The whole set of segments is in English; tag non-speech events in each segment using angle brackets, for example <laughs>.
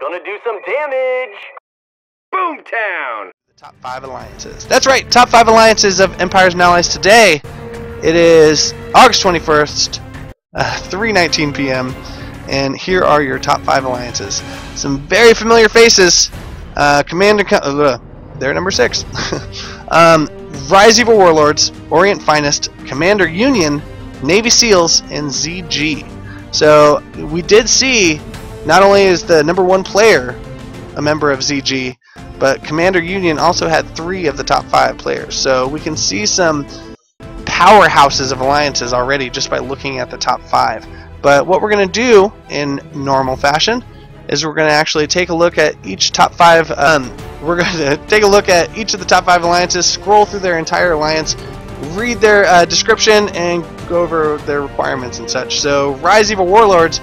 Gonna do some damage. Boomtown. The top five alliances. That's right, top five alliances of Empires and Allies today. It is August 21st, uh, 3:19 p.m. And here are your top five alliances. Some very familiar faces. Uh, Commander, Co- uh, they're number six. <laughs> um, Rise Evil Warlords, Orient Finest, Commander Union, Navy SEALs, and ZG. So we did see not only is the number one player a member of ZG, but Commander Union also had three of the top five players. So we can see some powerhouses of alliances already just by looking at the top five. But what we're going to do in normal fashion is we're going to actually take a look at each top five. Um, we're going <laughs> to take a look at each of the top five alliances, scroll through their entire alliance, read their uh, description, and go over their requirements and such. So, Rise Evil Warlords,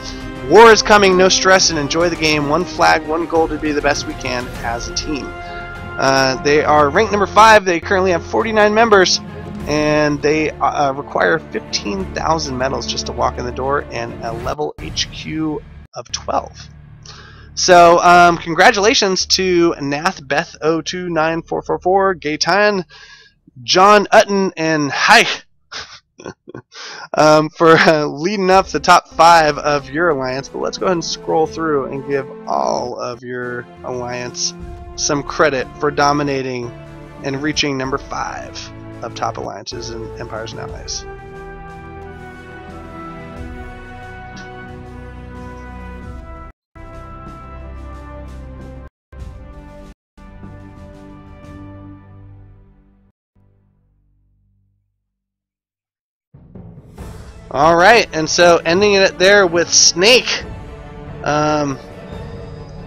war is coming, no stress, and enjoy the game. One flag, one goal to be the best we can as a team. Uh, they are ranked number five. They currently have 49 members, and they uh, require 15,000 medals just to walk in the door and a level HQ of 12. So, um, congratulations to Nath Beth 029444, Gaetan, John Utton, and Hi <laughs> um, for uh, leading up the top five of your alliance. But let's go ahead and scroll through and give all of your alliance some credit for dominating and reaching number five of top alliances in Empires and Allies. All right, and so ending it there with Snake. Um,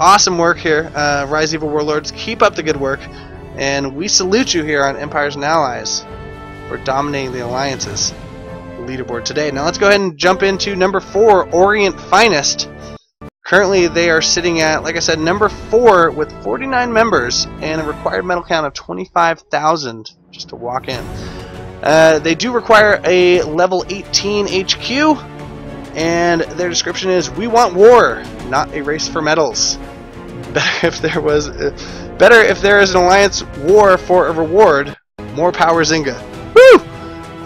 awesome work here, uh, Rise Evil Warlords. Keep up the good work, and we salute you here on Empires and Allies for dominating the alliances leaderboard today. Now let's go ahead and jump into number four, Orient Finest. Currently, they are sitting at, like I said, number four with 49 members and a required medal count of 25,000 just to walk in. Uh, they do require a level 18 HQ, and their description is: "We want war, not a race for medals." <laughs> Better if there was, uh, better if there is an alliance war for a reward. More power, Zynga. Woo!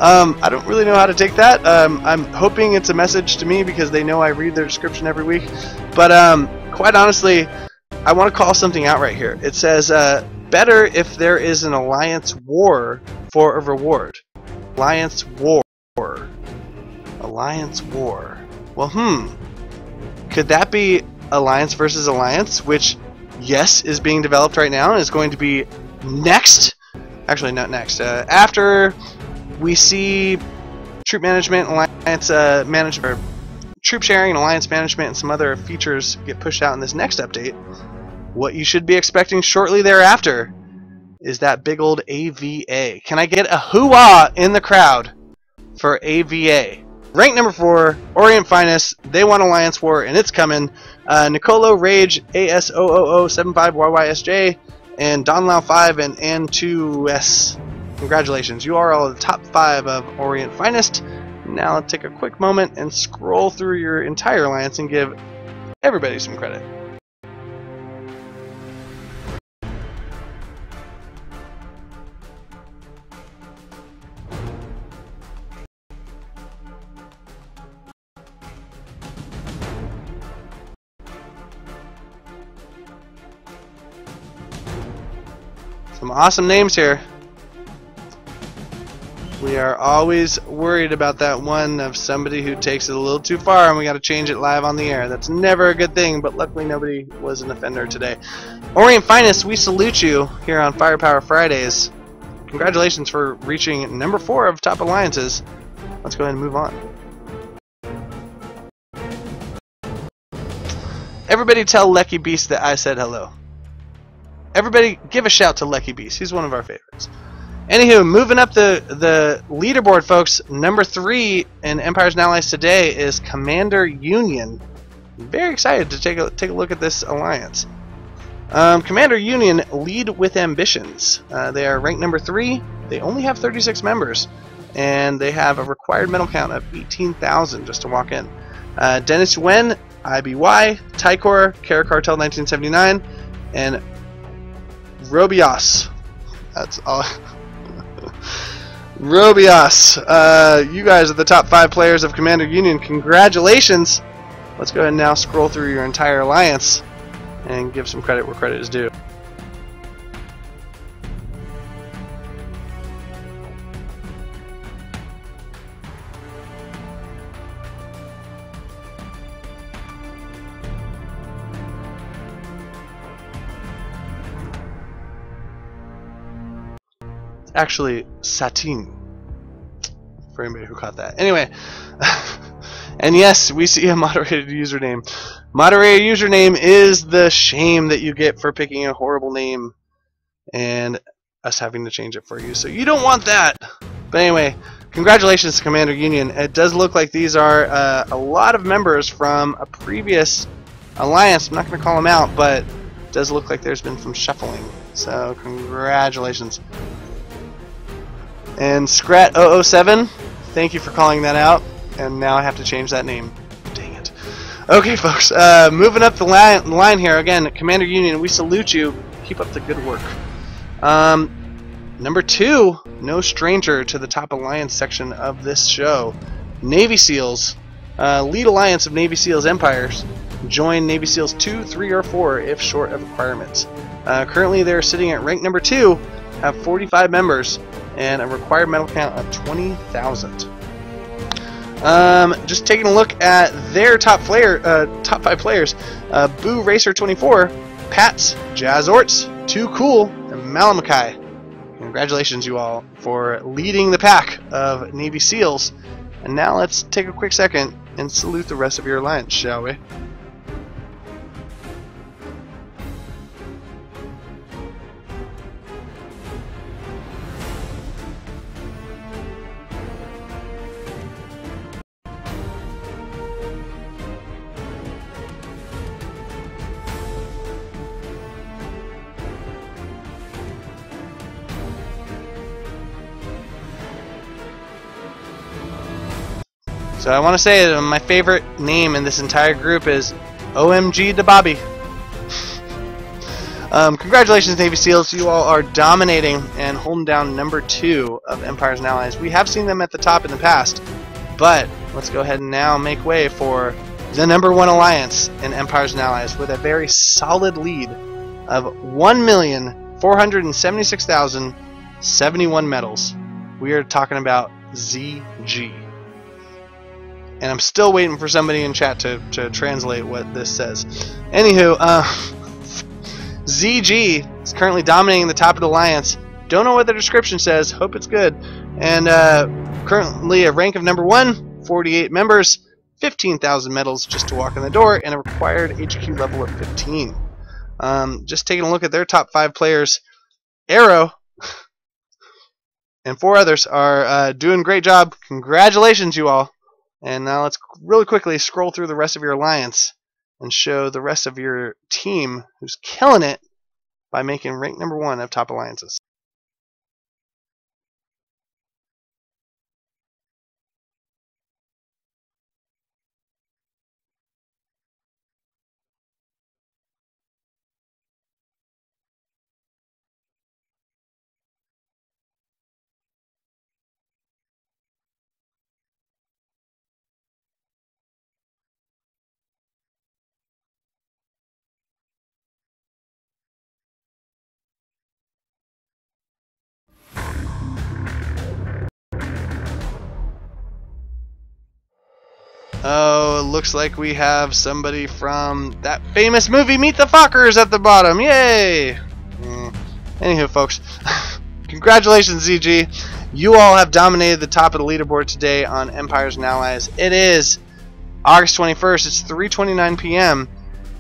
Um, I don't really know how to take that. Um, I'm hoping it's a message to me because they know I read their description every week. But um, quite honestly, I want to call something out right here. It says, uh, better if there is an alliance war for a reward. Alliance war. Alliance war. Well, hmm. Could that be Alliance versus Alliance, which, yes, is being developed right now and is going to be next? Actually, not next. Uh, after we see troop management, alliance uh, management, troop sharing, alliance management, and some other features get pushed out in this next update. What you should be expecting shortly thereafter is that big old AVA. Can I get a hoo-ah in the crowd for AVA? Rank number four, Orient Finest. They want Alliance War, and it's coming. Uh, Nicolo Rage AS00075YYSJ and Don Lao 5 and An2S. Congratulations, you are all the top five of Orient Finest. Now let's take a quick moment and scroll through your entire alliance and give everybody some credit. Some awesome names here. We are always worried about that one of somebody who takes it a little too far and we got to change it live on the air. That's never a good thing, but luckily nobody was an offender today. Orient Finest, we salute you here on Firepower Fridays. Congratulations for reaching number four of top alliances. Let's go ahead and move on. Everybody tell Lecky Beast that I said hello. Everybody give a shout to Lecky Beast. He's one of our favorites. Anywho, moving up the, the leaderboard, folks, number three in Empires and Allies today is Commander Union. Very excited to take a, take a look at this alliance. Um, Commander Union lead with ambitions. Uh, they are ranked number three. They only have 36 members, and they have a required medal count of 18,000 just to walk in. Uh, Dennis Wen IBY, Tycor, Kara Cartel 1979, and Robias. That's all. <laughs> Robias, uh, you guys are the top five players of Commander Union. Congratulations! Let's go ahead and now scroll through your entire alliance and give some credit where credit is due. Actually Satine. For anybody who caught that. Anyway, <laughs> and yes, we see a moderated username. Moderated username is the shame that you get for picking a horrible name and us having to change it for you. So you don't want that. But anyway, congratulations to Commander Union. It does look like these are uh, a lot of members from a previous alliance. I'm not going to call them out, but it does look like there's been some shuffling. So congratulations. And Scrat007, thank you for calling that out. And now I have to change that name. Dang it. Okay, folks, uh, moving up the line, line here. Again, Commander Union, we salute you. Keep up the good work. Um, number two, no stranger to the top alliance section of this show. Navy SEALs, uh, lead alliance of Navy SEALs empires. Join Navy SEALs 2, 3, or 4 if short of requirements. Uh, currently, they're sitting at rank number 2, have 45 members, and a required medal count of 20,000. Um, just taking a look at their top player, uh, top five players: uh, Boo Racer 24, Pats, Jazz Orts, Too Cool, and Malamakai. Congratulations, you all, for leading the pack of Navy SEALs. And now let's take a quick second and salute the rest of your alliance, shall we? So I want to say that my favorite name in this entire group is OMG to Bobby. <laughs> um, congratulations, Navy SEALs. You all are dominating and holding down number two of Empires and Allies. We have seen them at the top in the past, but let's go ahead and now make way for the number one alliance in Empires and Allies with a very solid lead of 1,476,071 medals. We are talking about ZG and I'm still waiting for somebody in chat to, to translate what this says. Anywho, uh, ZG is currently dominating the top of the alliance. Don't know what the description says. Hope it's good. And uh, currently a rank of number one, 48 members, 15,000 medals just to walk in the door, and a required HQ level of 15. Um, just taking a look at their top five players, Arrow <laughs> and four others are uh, doing a great job. Congratulations, you all. And now let's really quickly scroll through the rest of your alliance and show the rest of your team who's killing it by making rank number one of top alliances. Oh, it looks like we have somebody from that famous movie Meet the Fockers at the bottom. Yay! Mm. Anywho, folks, <laughs> congratulations, ZG. You all have dominated the top of the leaderboard today on Empires and Allies. It is August 21st. It's 3:29 p.m.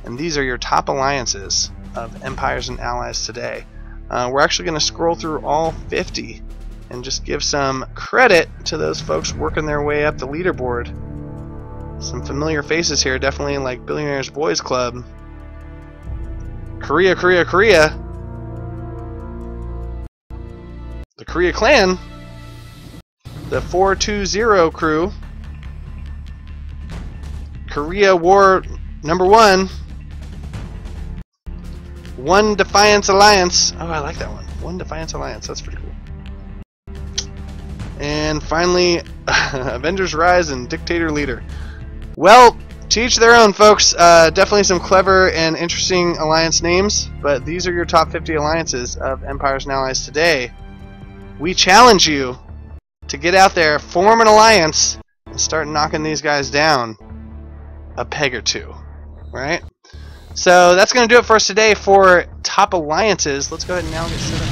and these are your top alliances of Empires and Allies today. Uh, we're actually going to scroll through all 50 and just give some credit to those folks working their way up the leaderboard. Some familiar faces here, definitely like Billionaires Boys Club. Korea, Korea, Korea. The Korea Clan. The 420 crew. Korea War number one, One Defiance Alliance. Oh, I like that one. One Defiance Alliance. That's pretty cool. And finally, <laughs> Avengers Rise and Dictator Leader. Well, to each their own, folks. Uh, definitely some clever and interesting alliance names, but these are your top 50 alliances of Empires and Allies today. We challenge you to get out there, form an alliance, and start knocking these guys down a peg or two. Right? So that's going to do it for us today for top alliances. Let's go ahead and now get set up